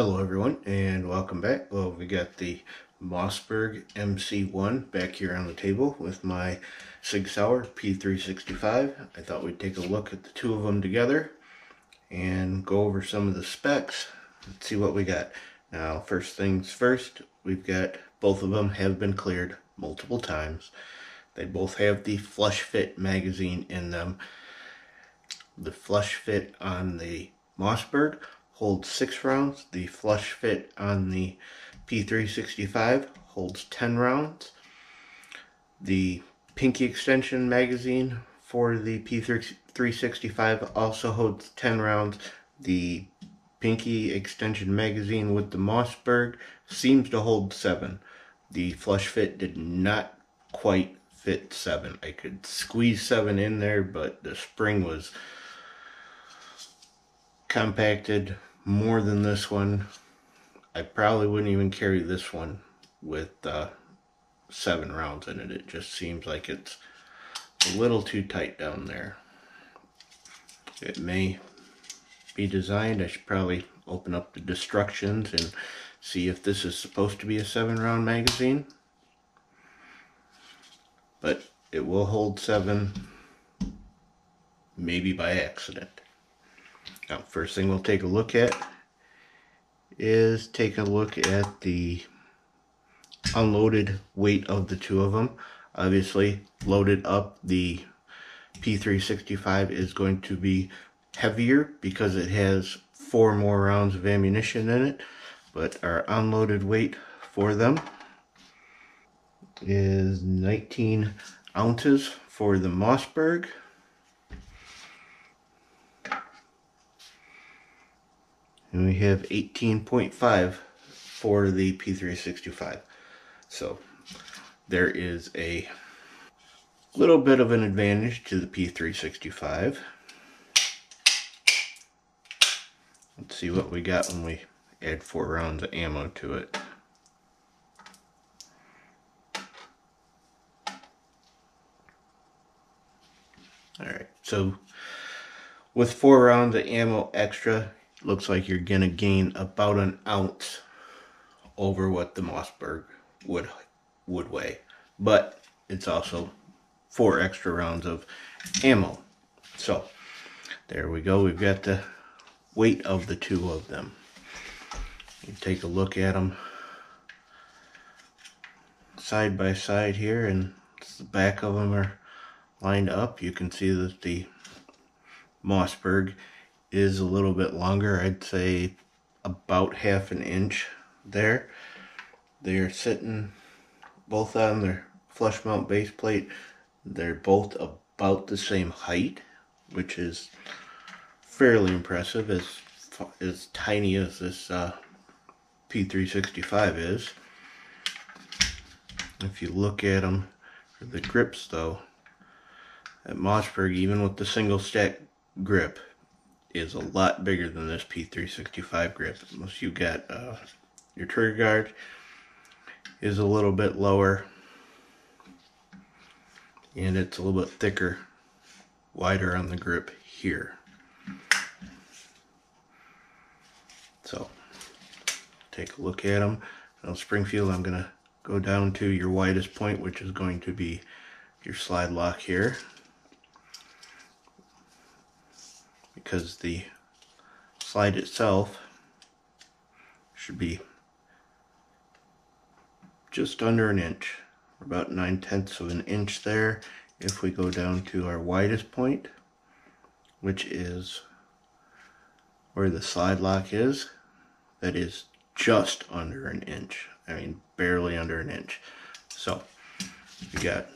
Hello everyone and welcome back. Well, we got the Mossberg MC1 back here on the table with my Sig Sauer P365. I thought we'd take a look at the two of them together and go over some of the specs. Let's see what we got. Now, first things first, we've got both of them have been cleared multiple times. They both have the flush fit magazine in them. The flush fit on the Mossberg holds six rounds. The flush fit on the P365 holds 10 rounds. The Pinky extension magazine for the P365 also holds 10 rounds. The Pinky extension magazine with the Mossberg seems to hold 7. The flush fit did not quite fit 7. I could squeeze 7 in there, but the spring was compacted more than this one. I probably wouldn't even carry this one with uh, seven rounds in it. It just seems like it's a little too tight down there. It may be designed. I should probably open up the destructions and see if this is supposed to be a seven round magazine. But it will hold seven, maybe by accident. Now, first thing we'll take a look at is take a look at the unloaded weight of the two of them. Obviously, loaded up, the P365 is going to be heavier because it has four more rounds of ammunition in it. But our unloaded weight for them is 19 ounces for the Mossberg. And we have 18.5 for the P365. So there is a little bit of an advantage to the P365. Let's see what we got when we add four rounds of ammo to it. Alright, so with four rounds of ammo extra, looks like you're gonna gain about an ounce over what the Mossberg would would weigh. But it's also four extra rounds of ammo. So there we go. We've got the weight of the two of them. You take a look at them side by side here and the back of them are lined up. You can see that the Mossberg is a little bit longer. I'd say about half an inch there. They're sitting both on their flush mount base plate. They're both about the same height, which is fairly impressive as as tiny as this uh, P365 is. If you look at them the grips though, at Mossberg, even with the single stack grip, is a lot bigger than this P365 grip. Unless you got uh, your trigger guard is a little bit lower and it's a little bit thicker, wider on the grip here. So take a look at them. Now Springfield, I'm going to go down to your widest point, which is going to be your slide lock here. Because the slide itself should be just under an inch, about nine tenths of an inch there. If we go down to our widest point, which is where the slide lock is, that is just under an inch. I mean, barely under an inch. So, we got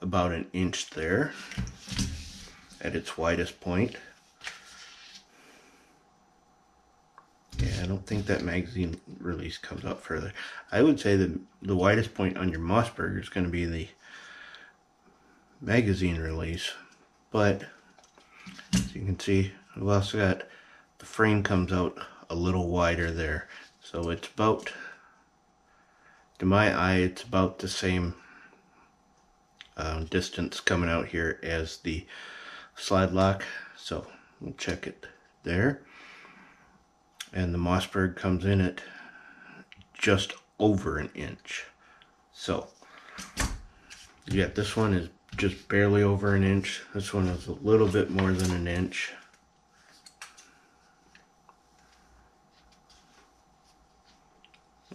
about an inch there at its widest point. Yeah, I don't think that magazine release comes up further. I would say that the widest point on your Mossberg is going to be the magazine release. But, as you can see, we've also got the frame comes out a little wider there. So it's about, to my eye, it's about the same uh, distance coming out here as the slide lock. So we'll check it there. And the Mossberg comes in at just over an inch. So, yeah, this one is just barely over an inch. This one is a little bit more than an inch.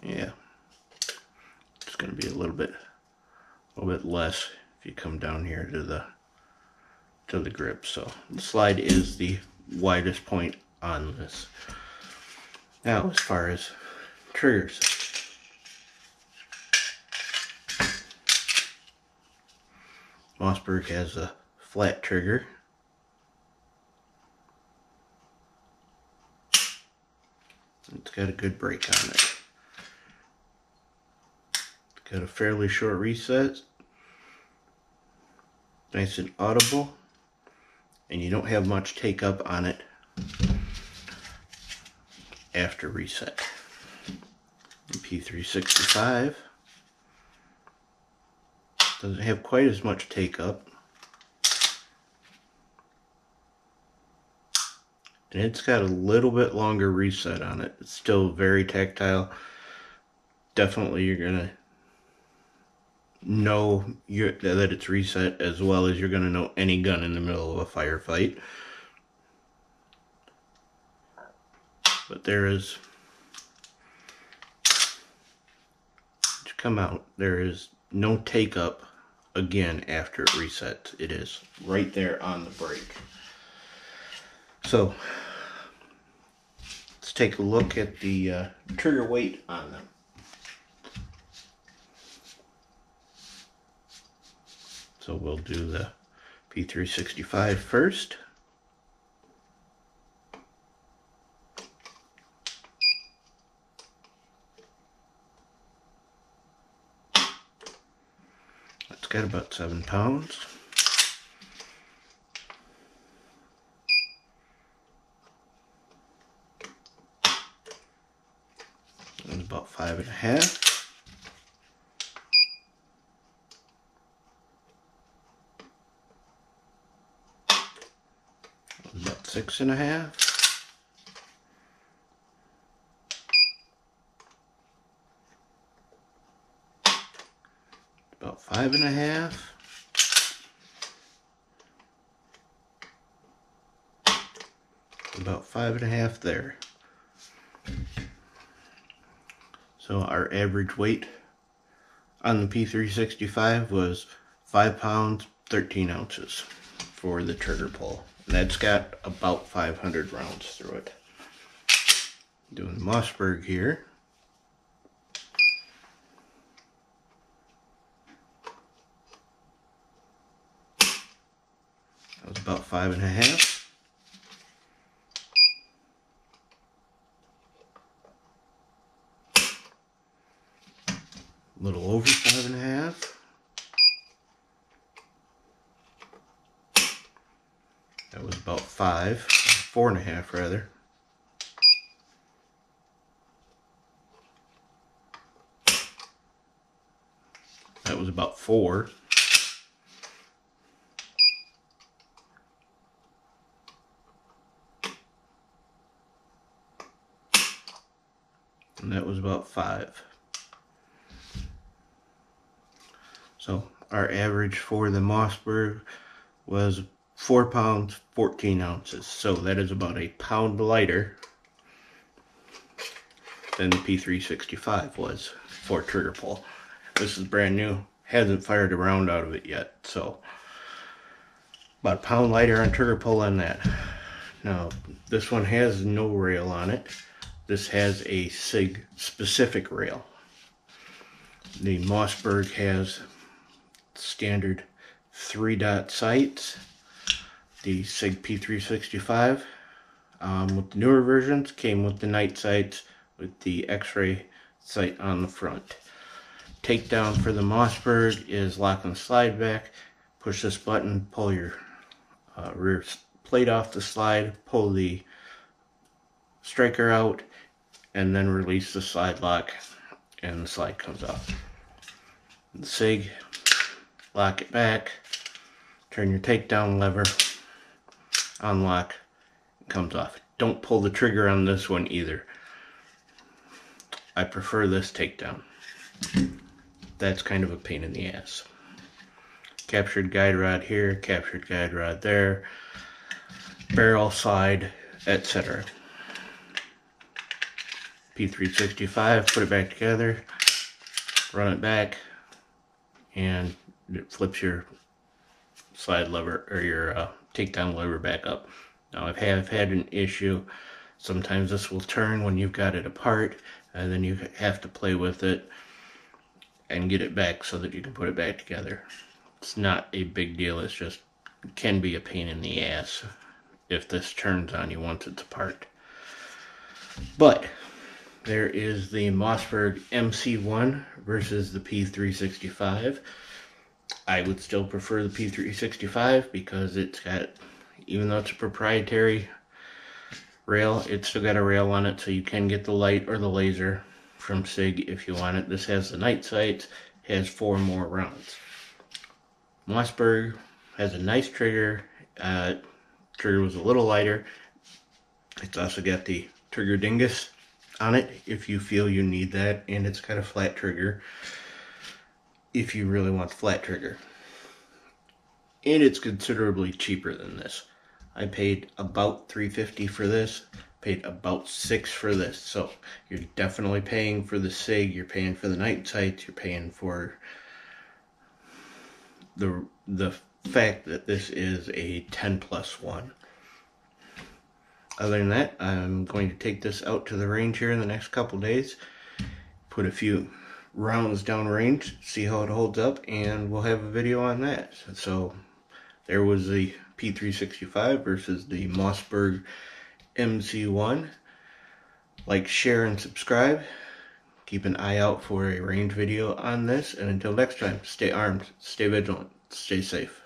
Yeah, it's going to be a little bit, a little bit less if you come down here to the to the grip. So the slide is the widest point on this. Now, as far as triggers, Mossberg has a flat trigger. It's got a good break on it. It's got a fairly short reset. Nice and audible. And you don't have much take up on it after reset. P365 doesn't have quite as much take up. And it's got a little bit longer reset on it. It's still very tactile. Definitely you're going to know that it's reset as well as you're going to know any gun in the middle of a firefight. But there is to come out there is no take up again after it resets. It is right there on the break. So let's take a look at the uh, trigger weight on them. So we'll do the P365 first. Got about seven pounds. And about five and a half. About six and a half. about five and a half. About five and a half there. So our average weight on the P365 was five pounds, 13 ounces for the trigger pull. And that's got about 500 rounds through it. Doing Mossberg here. About five and a half. A little over five and a half. That was about five, four and a half rather. That was about four. That was about five. So our average for the Mossberg was four pounds, 14 ounces. So that is about a pound lighter than the P365 was for trigger pull. This is brand new. Hasn't fired a round out of it yet. So about a pound lighter on trigger pull on that. Now this one has no rail on it. This has a SIG specific rail. The Mossberg has standard three dot sights. The SIG P365 um, with the newer versions came with the night sights with the x-ray sight on the front. Takedown for the Mossberg is lock and slide back. Push this button, pull your uh, rear plate off the slide, pull the striker out, and then release the slide lock and the slide comes off. The SIG, lock it back, turn your takedown lever, unlock, it comes off. Don't pull the trigger on this one either. I prefer this takedown. That's kind of a pain in the ass. Captured guide rod here, captured guide rod there, barrel side, etc. P365, put it back together, run it back, and it flips your slide lever or your uh, takedown lever back up. Now I have had an issue. Sometimes this will turn when you've got it apart and then you have to play with it and get it back so that you can put it back together. It's not a big deal. It's just can be a pain in the ass if this turns on you once it's apart. But there is the Mossberg MC1 versus the P365. I would still prefer the P365 because it's got, even though it's a proprietary rail, it's still got a rail on it so you can get the light or the laser from SIG if you want it. This has the night sights, has four more rounds. Mossberg has a nice trigger. Uh, trigger was a little lighter. It's also got the trigger dingus on it if you feel you need that and it's got a flat trigger if you really want the flat trigger. And it's considerably cheaper than this. I paid about 350 for this, paid about 6 for this. So you're definitely paying for the SIG, you're paying for the night sights, you're paying for the the fact that this is a 10 plus 1. Other than that, I'm going to take this out to the range here in the next couple days, put a few rounds downrange, see how it holds up, and we'll have a video on that. So there was the P365 versus the Mossberg MC1. Like, share, and subscribe. Keep an eye out for a range video on this. And until next time, stay armed, stay vigilant, stay safe.